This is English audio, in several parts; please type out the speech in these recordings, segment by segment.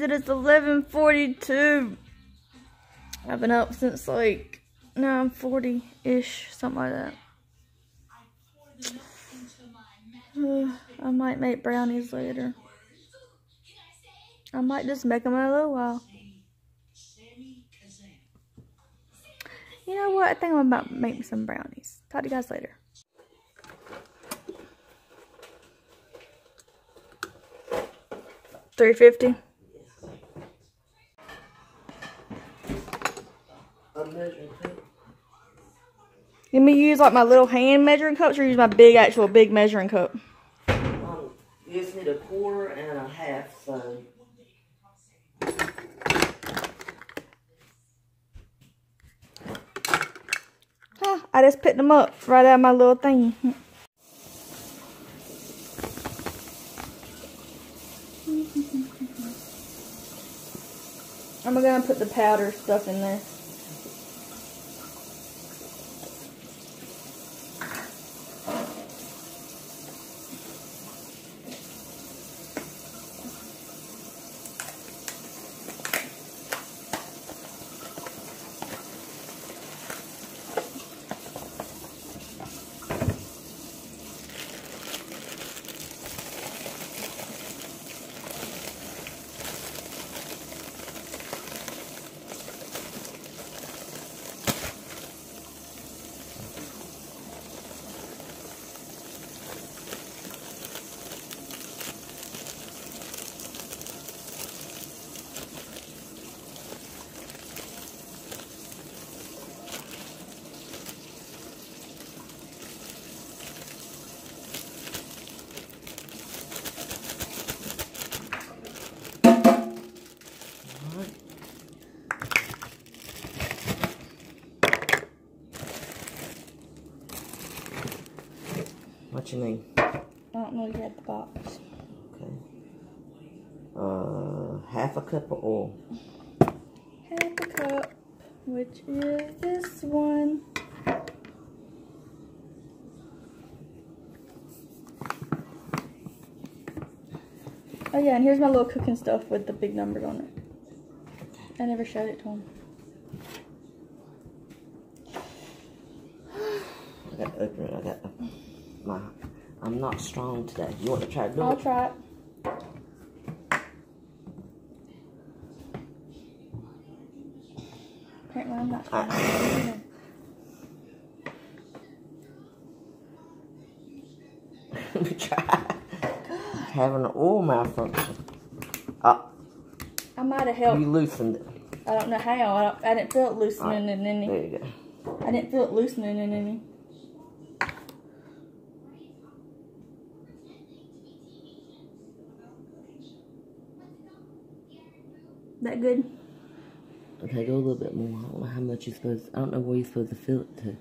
days it is 11.42. I've been up since like 9.40-ish, something like that. I might make brownies later. I might just make them in a little while. You know what? I think I'm about to make some brownies. Talk to you guys later. Three fifty. Me use like my little hand measuring cups or use my big actual big measuring cup? Um, you just need a quarter and a half, so. Huh, I just picked them up right out of my little thing. I'm gonna put the powder stuff in there. What you need? I don't know you had the box. Okay. Uh, half a cup of oil. Half a cup, which is this one. Oh yeah, and here's my little cooking stuff with the big numbers on it. I never showed it to him. I got to open it. I got the, my. I'm not strong today. You want to try to do I'll it? try it. Apparently I'm not trying me try. Having an oil malfunction. Uh, I might have helped. you loosened it. I don't know how. I, don't, I didn't feel it loosening in any. There you go. I didn't feel it loosening in any. That good? Okay, go a little bit more. I don't know how much you're supposed. I don't know where you're supposed to fill it to.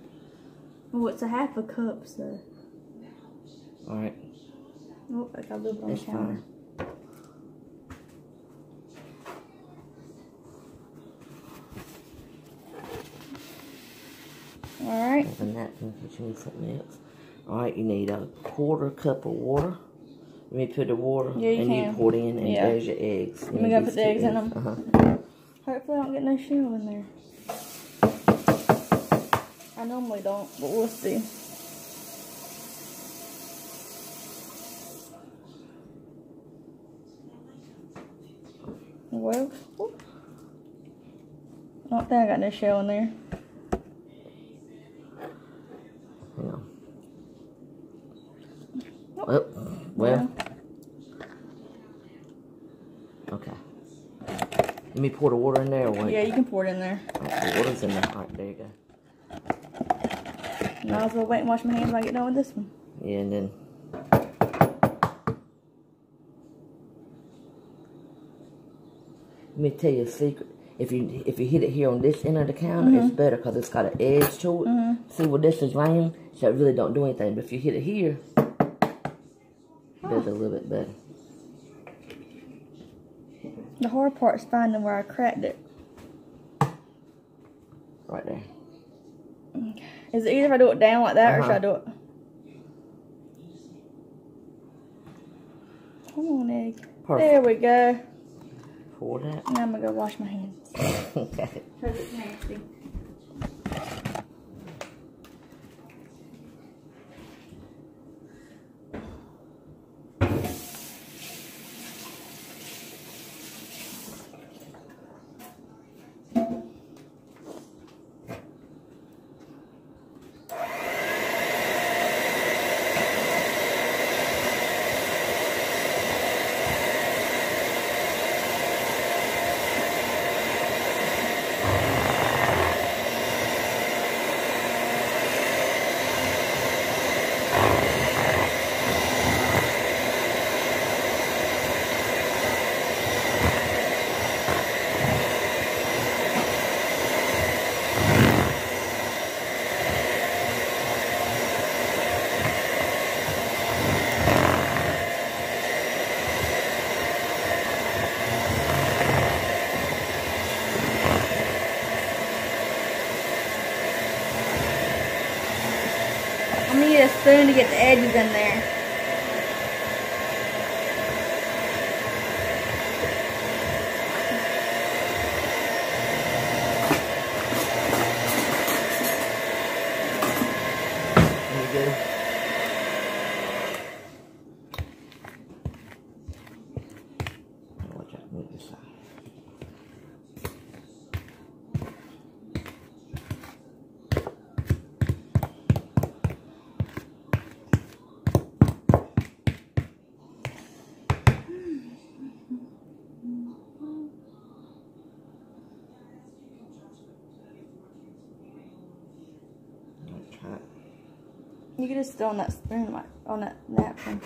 Oh, it's a half a cup, so. All right, Oh, I got a little bit on the that's counter. fine. All right. A napkin, but you need something else. All right, you need a quarter cup of water. Let me put the water Yeah, you and can. you pour it in, and Yeah. there's your eggs. You gonna put the eggs in them? Uh huh. Hopefully, I don't get no shell in there. I normally don't, but we'll see. Well, whoop. I don't think I got no shell in there. Hang on. Well, well. Okay. Let me pour the water in there. Or. Yeah, you can pour it in there. Oh, the water's in there. All right, there you go. Might as well wait and wash my hands while I get done with this one. Yeah, and then. Let me tell you a secret. If you if you hit it here on this end of the counter, Mm-hmm. it's better because it's got an edge to it. See where this is round, so it really don't do anything. But if you hit it here, it does a little bit better. The hard part's finding where I cracked it. Right there. Is it easier if I do it down like that, or should Uh-huh. I do it? Come on, egg. Perfect. There we go. pour that. Now I'm gonna go wash my hands. okay. Because it's nasty. A spoon to get the edges in there. You good? You can just throw on that spoon, like, on that napkin.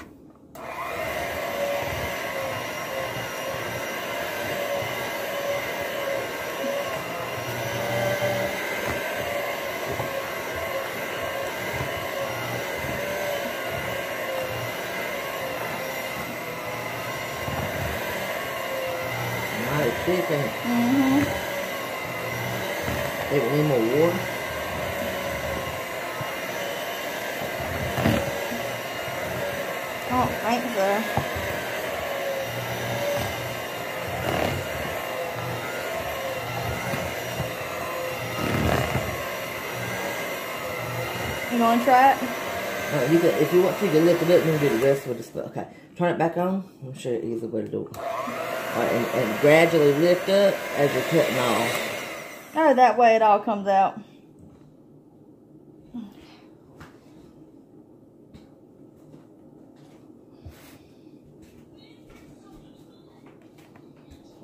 Not as thick, ain't it? Mm-hmm. Think need more water? I don't think so. You wanna try it? Uh, you can, if you want to, you can lift it up and do the rest with the stuff. Okay, turn it back on. I'm sure it is a way to do it. Right, and, and gradually lift up as you're cutting off. Oh, that way it all comes out. All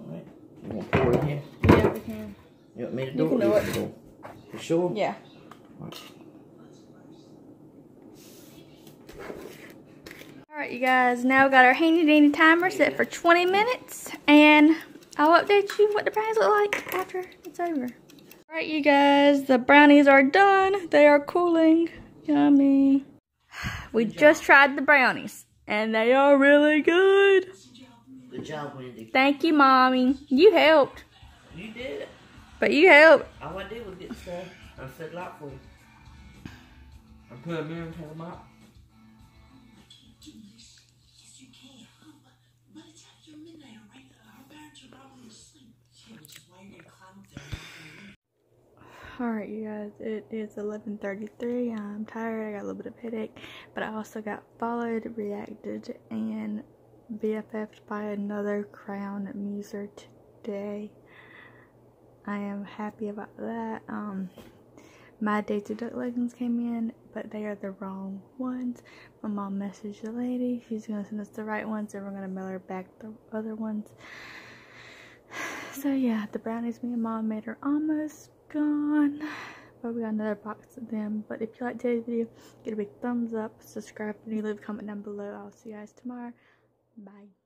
right, you want to pour it in here? Yeah, we can. You want me to You do can it? do or it. you can For sure? Yeah. All right. Alright, you guys, now we got our handy dandy timer set for 20 minutes, and I'll update you what the brownies look like after it's over. Alright, you guys, the brownies are done. They are cooling. Yummy. We just tried the brownies, and they are really good. Good job, Windy. Thank you, Mommy. You helped, You did it. But you helped. All I did was get stuff. I set a lot for you. I put a mirror and take them out. Yes, you can. But it's after midnight, alright? Our parents are probably asleep. Which is why you're gonna climb up there and knock on the Alright, you guys, it is 11.33. I'm tired. I got a little bit of headache. But I also got followed, reacted, and BFF'd by another crown muser today. I am happy about that. Um, my Daisy Duck leggings came in, but they are the wrong ones. My mom messaged the lady. She's going to send us the right ones, and we're going to mail her back the other ones. So yeah, the brownies me and mom made are almost gone. But we got another box of them. But if you liked today's video, give it a big thumbs up, subscribe, and leave a comment down below. I'll see you guys tomorrow. Bye.